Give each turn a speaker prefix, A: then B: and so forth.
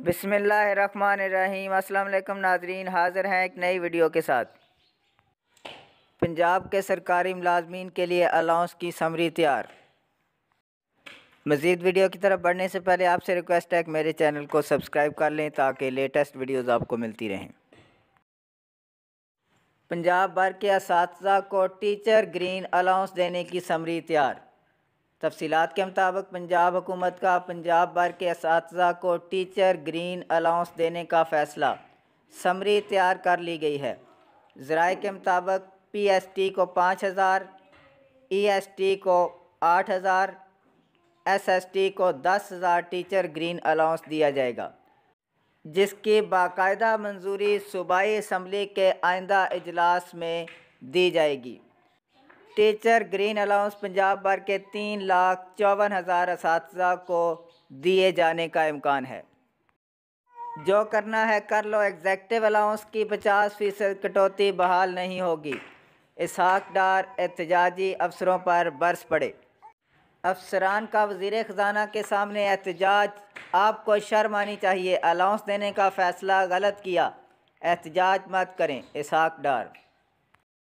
A: बिसमीम अल्लाम नाजरीन, हाज़िर हैं एक नई वीडियो के साथ। पंजाब के सरकारी मुलाजमीन के लिए अलाउंस की समरी तैयार। मज़ीद वीडियो की तरफ़ बढ़ने से पहले आपसे रिक्वेस्ट है कि मेरे चैनल को सब्सक्राइब कर लें ताकि लेटेस्ट वीडियोस आपको मिलती रहें। पंजाब भर के इस को टीचर ग्रीन अलाउंस देने की समरी तैयार। तफसीत के मुताबिक पंजाब हुकूमत का पंजाब भर के इस को टीचर ग्रीन अलाउंस देने का फ़ैसला, समरी तैयार कर ली गई है। ज़राए के मुताबिक पी एस टी को पाँच हज़ार ई एस टी को आठ हज़ार एस एस टी को दस हज़ार टीचर ग्रीन अलाउंस दिया जाएगा, जिसकी बाकायदा मंजूरी सूबाई इसम्बली के आइंदा इजलास में दी जाएगी। टीचर ग्रीन अलाउंस पंजाब भर के तीन लाख चौवन हज़ार इस को दिए जाने का इम्कान है। जो करना है कर लो एग्जेक्टिव अलाउंस की पचास फ़ीसद कटौती बहाल नहीं होगी। इसहाक डार एहतजाजी अफसरों पर बरस पड़े। अफसरान का वज़ीर ख़जाना के सामने एहतजाज, आपको शर्म आनी चाहिए। अलाउंस देने का फ़ैसला गलत किया। एहतजाज मत करें इसहाक डार।